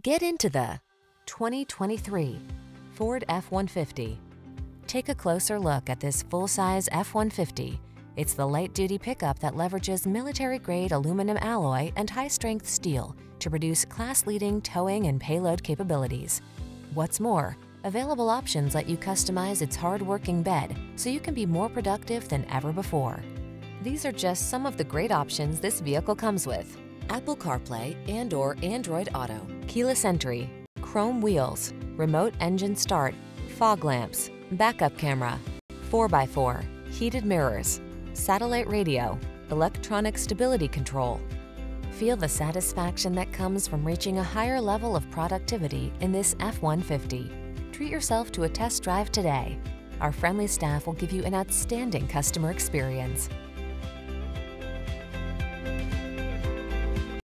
Get into the 2023 Ford F-150. Take a closer look at this full-size F-150. It's the light-duty pickup that leverages military-grade aluminum alloy and high-strength steel to produce class-leading towing and payload capabilities. What's more, available options let you customize its hard-working bed so you can be more productive than ever before. These are just some of the great options this vehicle comes with. Apple CarPlay and or Android Auto, keyless entry, chrome wheels, remote engine start, fog lamps, backup camera, 4x4, heated mirrors, satellite radio, electronic stability control. Feel the satisfaction that comes from reaching a higher level of productivity in this F-150. Treat yourself to a test drive today. Our friendly staff will give you an outstanding customer experience.